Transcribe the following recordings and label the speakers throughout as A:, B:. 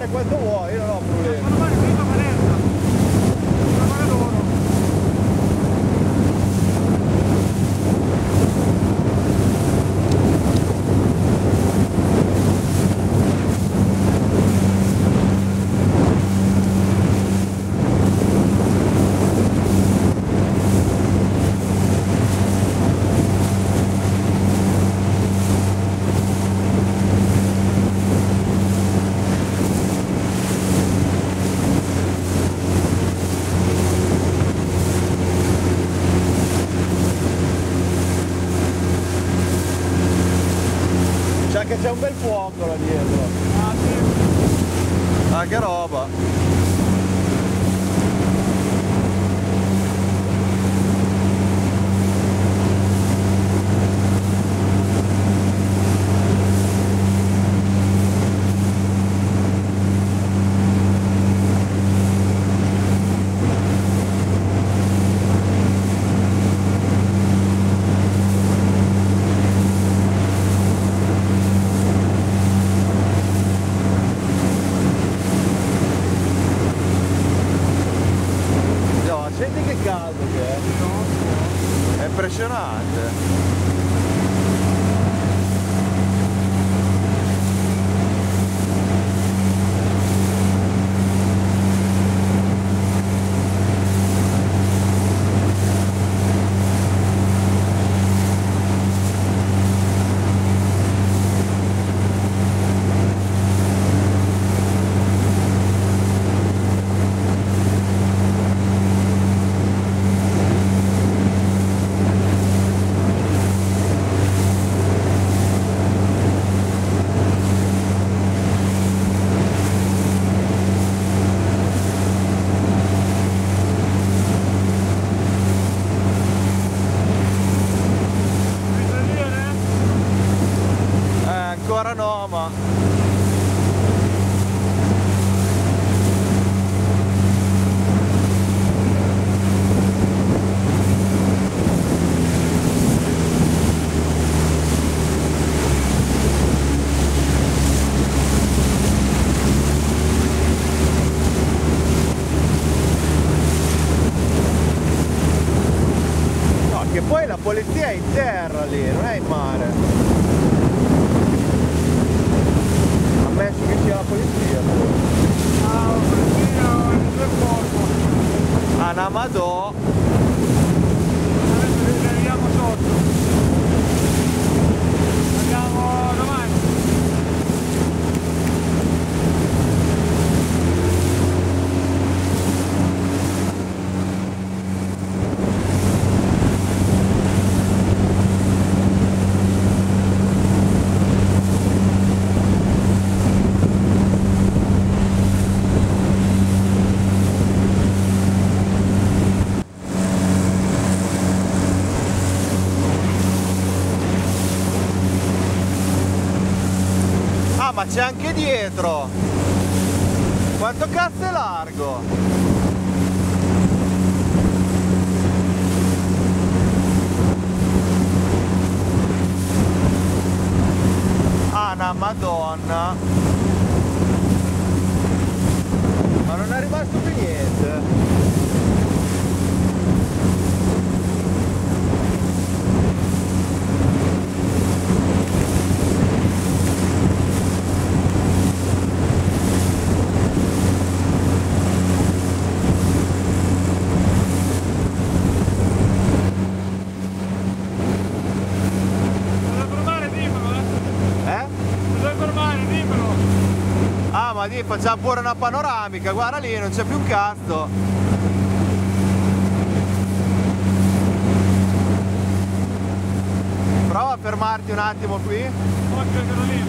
A: fare quanto vuoi, io non ho fuoco là
B: Ah,
A: Namadò.
B: Adesso
A: ma c'è anche dietro. Quanto cazzo è largo? Ah, una madonna. Ma non è rimasto più niente. Di, facciamo pure una panoramica, guarda lì, non c'è più un cazzo. Prova a fermarti un attimo qui.
B: Occhio lì.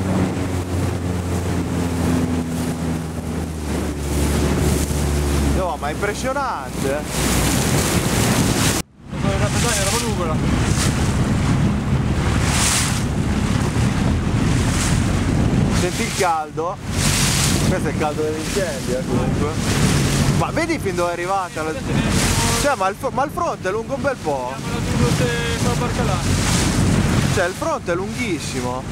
A: No, ma è impressionante. eh.
B: Cosa era nuvola.
A: Senti il caldo? questo è il caldo dell'incendio eh, comunque. Ma vedi fin dove è arrivata la... cioè ma il, ma il, fronte è lungo un bel po' cioè il fronte è lunghissimo.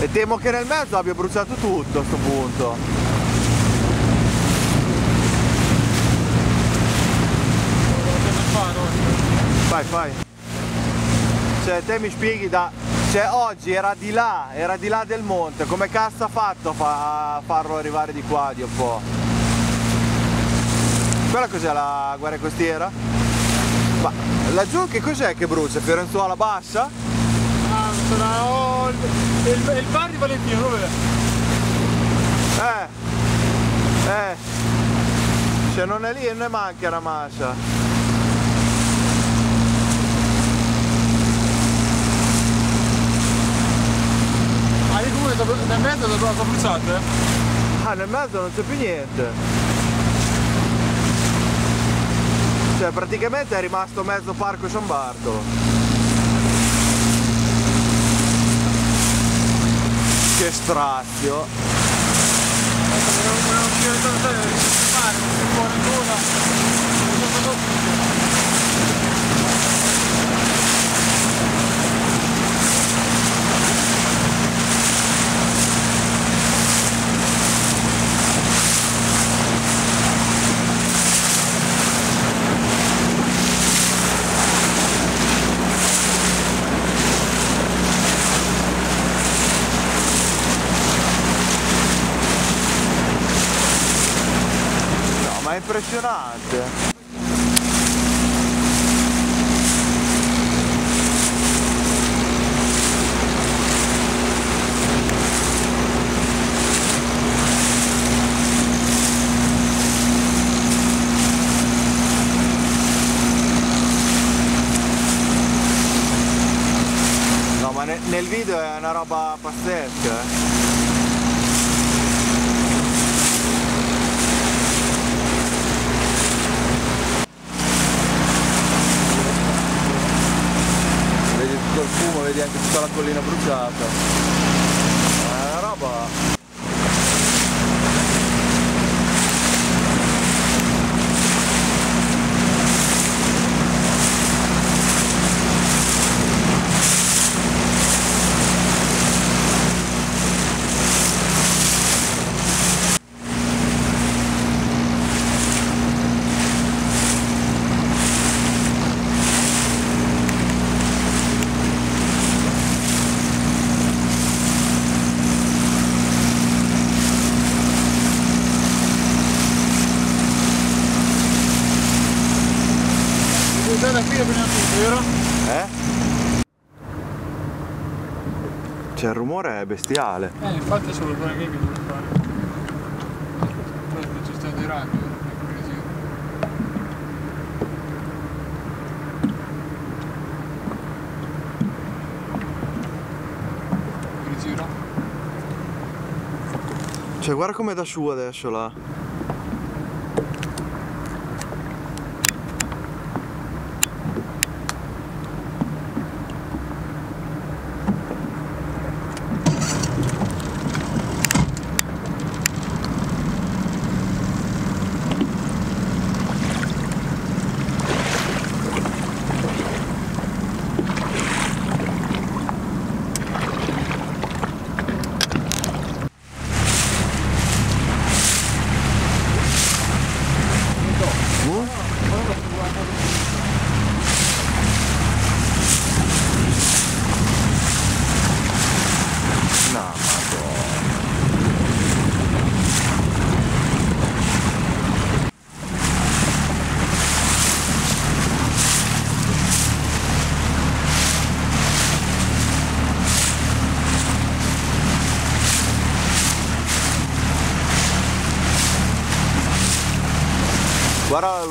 A: E temo che nel mezzo abbia bruciato tutto a sto punto. Vai vai. Cioè te mi spieghi da cioè, oggi era di là, era di là del monte. Come cazzo ha fatto fa- a farlo arrivare di qua di un po'? Quella cos'è la guerra costiera? Ma laggiù che cos'è che brucia? Fiorenzuola bassa?
B: Ah, sarà oh, il, il, il bar di Valentino, dov'è?
A: Eh, eh, se non è lì non ne manca una massa.
B: Sta- nel mezzo bruciato, eh?
A: Ah, nel mezzo non c'è più niente. Cioè, praticamente è rimasto mezzo parco San Bartolo. Che strazio.
B: Volevo volevo uscire da te, mare, un po' ancora. Un giorno
A: impressionante. Nel video è una roba pazzesca. eh. Vedi tutto il fumo, anche tutta la collina bruciata. È una roba.
B: Vedete da qui è prima tutto, vero?
A: Eh? Cioè il rumore è bestiale.
B: Eh, infatti sono due che devo fare. Non ci sta. Rigiro.
A: Cioè guarda come da su adesso là. No, madonna.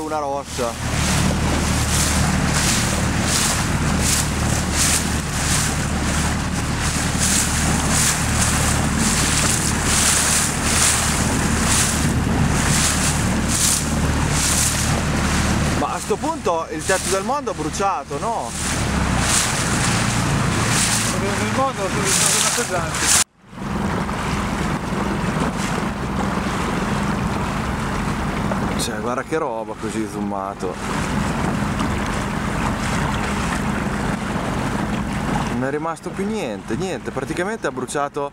A: Luna rossa. A sto punto il tetto del mondo è bruciato, no?
B: Nel mondo sono una pesanti.
A: Cioè, guarda che roba così zoomato. Non è rimasto più niente, niente, praticamente ha bruciato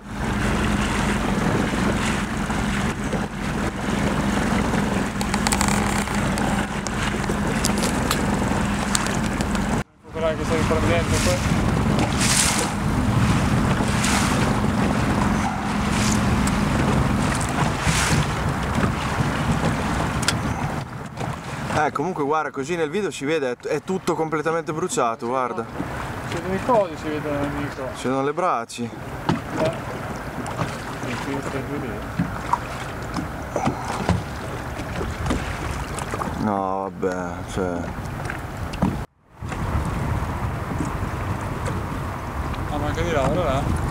A: Eh, comunque guarda, così nel video si vede, è, è tutto completamente bruciato, guarda.
B: Si vedono i codi, si vedono i micro.
A: Ci sono le.
B: Eh. Lì.
A: No, vabbè, cioè...
B: Ah, manca di là, allora.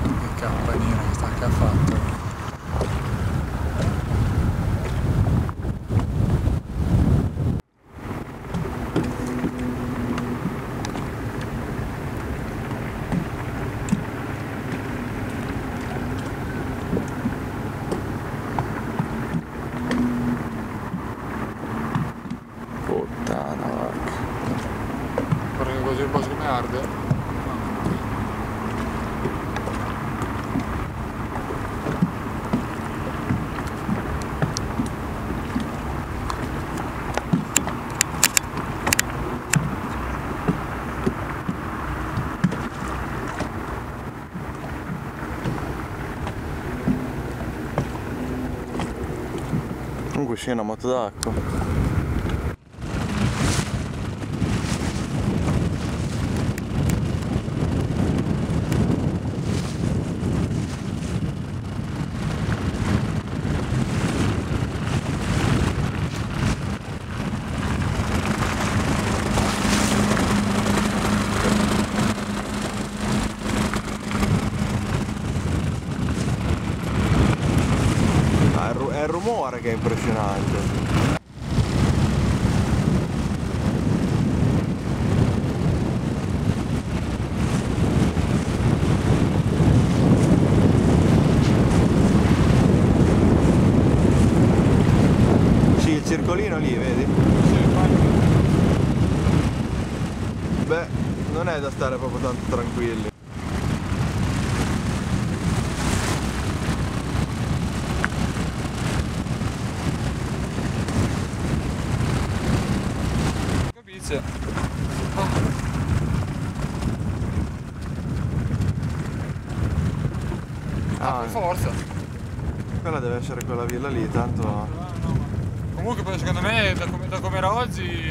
B: Che campanina che sta che ha fatto.
A: Puttana, vacca.
B: Guarda che così un po' come arde.
A: Comunque sì, è una moto d'acqua. Ah, è, il ru- è il rumore che è impressionante. Sì, il circolino lì, vedi? Beh, non è da stare proprio tanto tranquilli.
B: Capisce?
A: Ah,
B: Per forza.
A: quella deve essere quella villa lì, tanto...
B: Comunque poi secondo me da come, da come era oggi